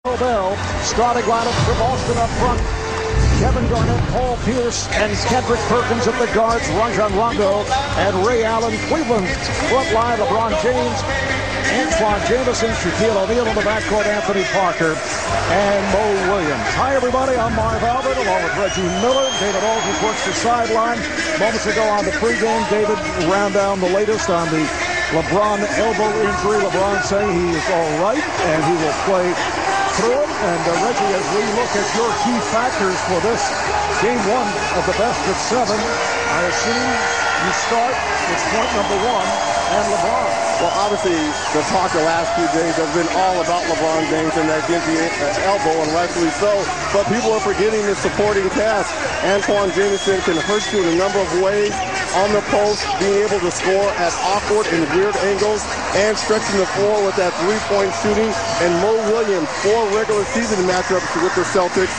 Bell starting lineup for Boston up front. Kevin Garnett, Paul Pierce, and Kendrick Perkins at the guards, Rajon Rondo, and Ray Allen. Cleveland front line, LeBron James, Antawn Jamison, Shaquille O'Neal on the backcourt, Anthony Parker, and Mo Williams. Hi, everybody. I'm Marv Albert, along with Reggie Miller. David Aldridge works the sideline. Moments ago on the pregame, David ran down the latest on the LeBron elbow injury. LeBron saying he is all right, and he will play through it. And uh, Reggie, as we look at your key factors for this game one of the best of seven, I assume you start with point number one and LeBron. Well, obviously, the talk the last few days has been all about LeBron James and that gimpy uh, elbow, and rightfully so. But people are forgetting the supporting cast. Antawn Jamison can hurt you in a number of ways on the post, being able to score at awkward and weird angles, and stretching the floor with that three-point shooting. And Mo Williams, four regular season matchups with the Celtics,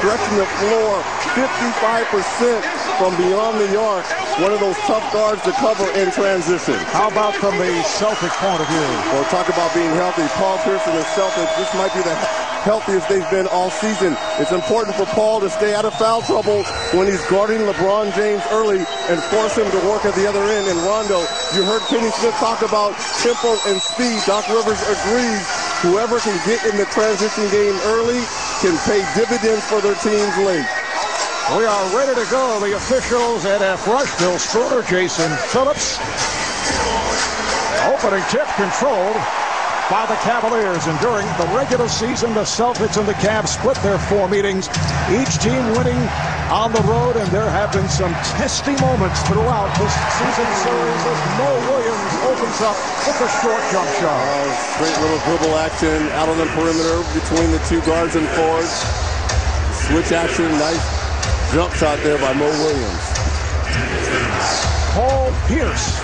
stretching the floor 55% from beyond the arc. One of those tough guards to cover in transition. How about from the Celtic point of view? Well, talk about being healthy. Paul Pierce and the Celtics, this might be the healthiest they've been all season. It's important for Paul to stay out of foul trouble when he's guarding LeBron James early and force him to work at the other end. And Rondo, you heard Kenny Smith talk about tempo and speed. Doc Rivers agrees. Whoever can get in the transition game early can pay dividends for their teams late. We are ready to go. The officials Ed F. Rush, Bill Jason Phillips. Opening tip controlled by the Cavaliers. And during the regular season, the Celtics and the Cavs split their four meetings, each team winning on the road. And there have been some testy moments throughout this season series as Mo Williams opens up with a short jump shot. Uh, great little dribble action out on the perimeter between the two guards and forwards. Switch action, nice jump shot there by Mo Williams. Paul Pierce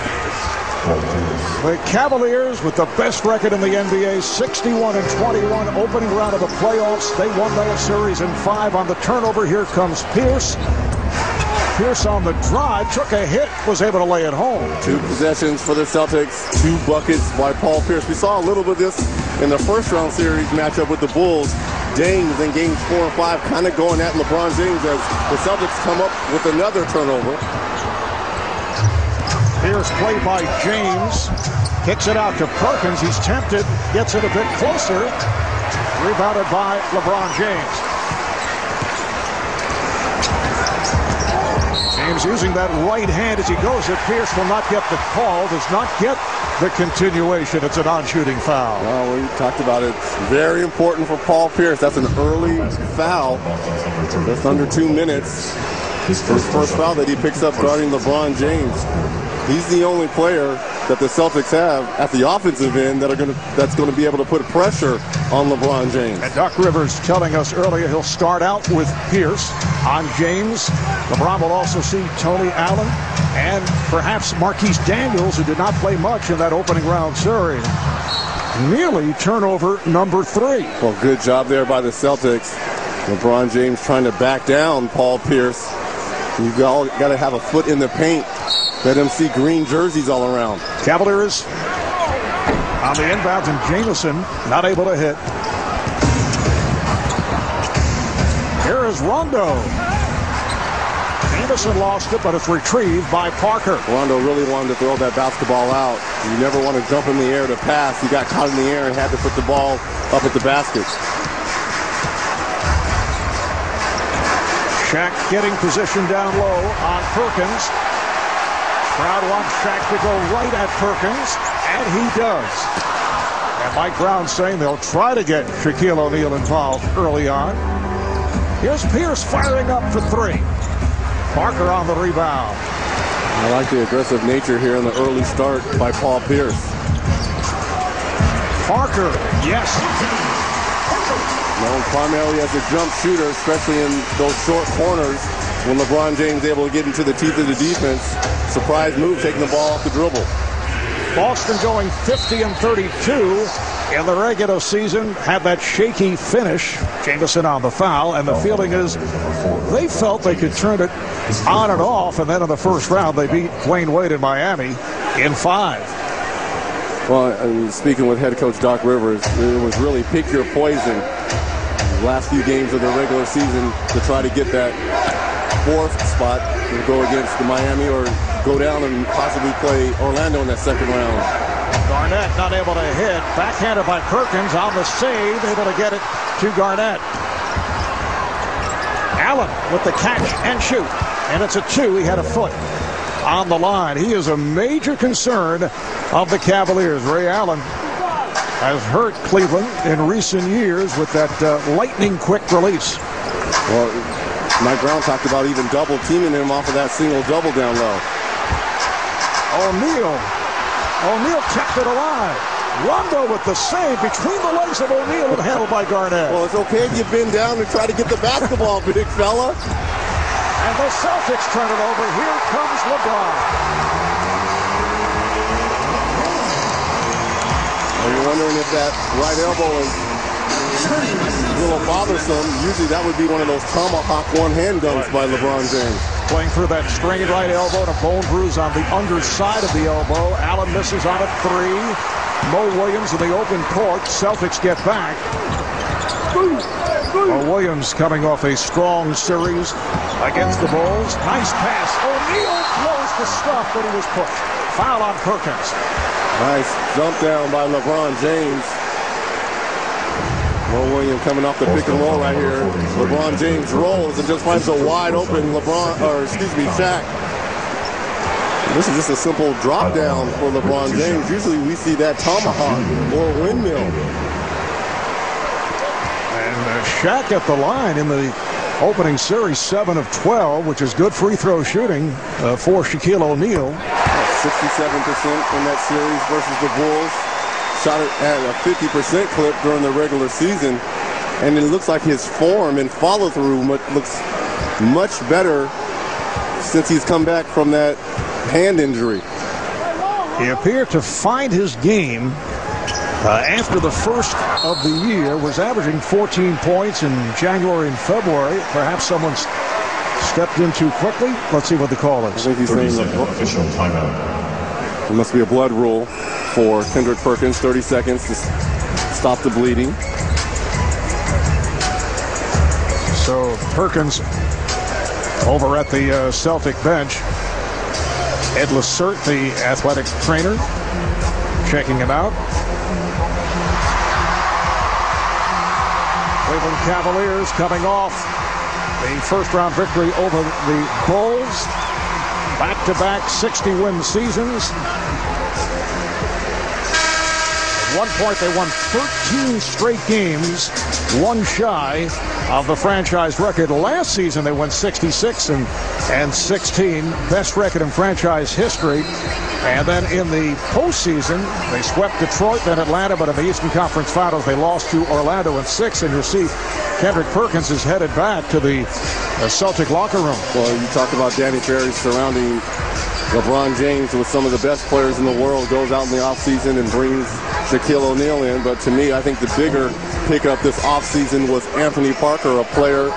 the Cavaliers with the best record in the NBA, 61 and 21, opening round of the playoffs. They won that series in five on the turnover. Here comes Pierce. Pierce on the drive, took a hit, was able to lay it home. Two possessions for the Celtics, two buckets by Paul Pierce. We saw a little bit of this in the first round series matchup with the Bulls. James in games four and five kind of going at LeBron James as the Celtics come up with another turnover. Here's play by James. Kicks it out to Perkins. He's tempted. Gets it a bit closer. Rebounded by LeBron James. James using that right hand as he goes It Pierce will not get the call. Does not get the continuation. It's a non-shooting foul. Well, we talked about it. It's very important for Paul Pierce. That's an early foul. Just under two minutes. His first foul that he picks up guarding LeBron James. He's the only player that the Celtics have at the offensive end that are going to that's going to be able to put pressure on LeBron James. And Doc Rivers telling us earlier he'll start out with Pierce on James. LeBron will also see Tony Allen and perhaps Marquis Daniels, who did not play much in that opening round series. Nearly turnover number three. Well, good job there by the Celtics. LeBron James trying to back down Paul Pierce. You've got to have a foot in the paint let him see green jerseys all around. Cavaliers on the inbounds, and Jamison not able to hit. Here is Rondo. Jamison lost it, but it's retrieved by Parker. Rondo really wanted to throw that basketball out. You never want to jump in the air to pass. He got caught in the air and had to put the ball up at the basket. Shaq getting position down low on Perkins. Crowd wants Shaq to go right at Perkins, and he does. And Mike Brown saying they'll try to get Shaquille O'Neal involved early on. Here's Pierce firing up for three. Parker on the rebound. I like the aggressive nature here in the early start by Paul Pierce. Parker, yes. Known primarily as a jump shooter, especially in those short corners when LeBron James able to get into the teeth of the defense. Surprise move, taking the ball off the dribble. Boston going 50 and 32 in the regular season. Had that shaky finish. Jamison on the foul, and the feeling is they felt they could turn it on and off, and then in the first round they beat Dwyane Wade in Miami in five. Well, I mean, speaking with head coach Doc Rivers, it was really pick your poison last few games of the regular season to try to get that fourth spot to go against the Miami or go down and possibly play Orlando in that second round. Garnett not able to hit. Backhanded by Perkins on the save, able to get it to Garnett. Allen with the catch and shoot. And it's a two. He had a foot on the line. He is a major concern of the Cavaliers. Ray Allen has hurt Cleveland in recent years with that uh, lightning quick release. Well, Mike Brown talked about even double teaming him off of that single double down low. O'Neal. O'Neal kept it alive. Rondo with the save between the legs of O'Neal and handled by Garnett. Well, it's okay if you bend down and try to get the basketball, big fella. And the Celtics turn it over. Here comes LeBron. Well, you're wondering if that right elbow is a little bothersome. Usually that would be one of those tomahawk one-hand guns by LeBron James. Playing through that strained right elbow and a bone bruise on the underside of the elbow. Allen misses on a three. Mo Williams in the open court. Celtics get back. Mo Williams coming off a strong series against the Bulls. Nice pass. O'Neal blows the stuff, that he was pushed. Foul on Perkins. Nice jump down by LeBron James. Mo Williams coming off the pick and roll right here. LeBron James rolls and just finds a wide open LeBron, or excuse me, Shaq. This is just a simple drop down for LeBron James. Usually we see that tomahawk or windmill. And uh, Shaq at the line in the opening series, 7 of 12, which is good free throw shooting uh, for Shaquille O'Neal. 67% in that series versus the Bulls. Shot it at a 50% clip during the regular season. And it looks like his form and follow through looks much better since he's come back from that hand injury. He appeared to find his game uh, after the first of the year, was averaging 14 points in January and February. Perhaps someone's stepped in too quickly. Let's see what the call is. I think he's saying official timeout. It must be a blood rule for Kendrick Perkins. 30 seconds to stop the bleeding. So Perkins over at the uh, Celtic bench. Ed Lacerte, the athletic trainer, checking him out. Cleveland Cavaliers coming off the first round victory over the Bulls. Back to back 60 win seasons. One point, they won 13 straight games, one shy of the franchise record. Last season, they won 66 and, and 16, best record in franchise history. And then in the postseason, they swept Detroit, then Atlanta, but in the Eastern Conference Finals, they lost to Orlando in six. And you'll see Kendrick Perkins is headed back to the uh, Celtic locker room. Well, you talk about Danny Ferry surrounding LeBron James with some of the best players in the world, goes out in the offseason and brings Shaquille O'Neal in. But to me, I think the bigger pickup this offseason was Anthony Parker, a player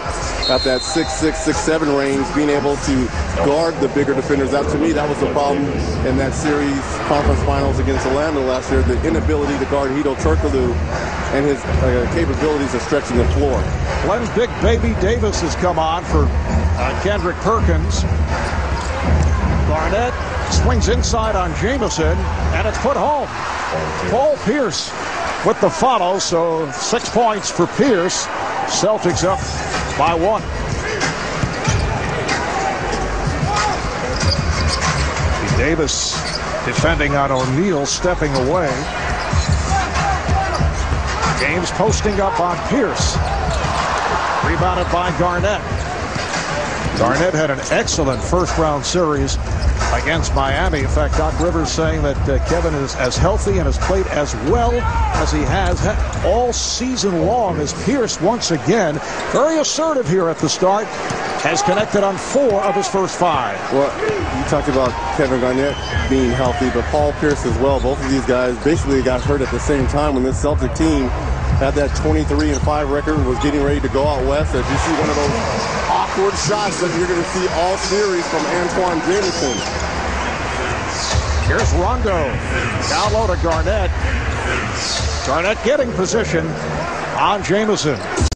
at that 6'6", 6'7 range, being able to guard the bigger defenders. That to me, that was the problem in that series conference finals against Orlando last year, the inability to guard Hedo Turkoglu and his uh, capabilities of stretching the floor. Glen's big baby Davis has come on for uh, Kendrick Perkins. Garnett swings inside on Jamison, and it's put home. Paul Pierce with the follow, so six points for Pierce. Celtics up by one. Davis defending on O'Neal, stepping away. James posting up on Pierce. Rebounded by Garnett. Garnett had an excellent first round series against Miami. In fact, Doc Rivers saying that uh, Kevin is as healthy and has played as well as he has all season long as Pierce once again, very assertive here at the start, has connected on four of his first five. Well, you talked about Kevin Garnett being healthy, but Paul Pierce as well. Both of these guys basically got hurt at the same time when this Celtic team had that 23 and 5 record was getting ready to go out west. As you see one of those awkward shots that you're going to see all series from Antawn Jamison. Here's Rondo. Down low to Garnett. Garnett getting position on Jamison.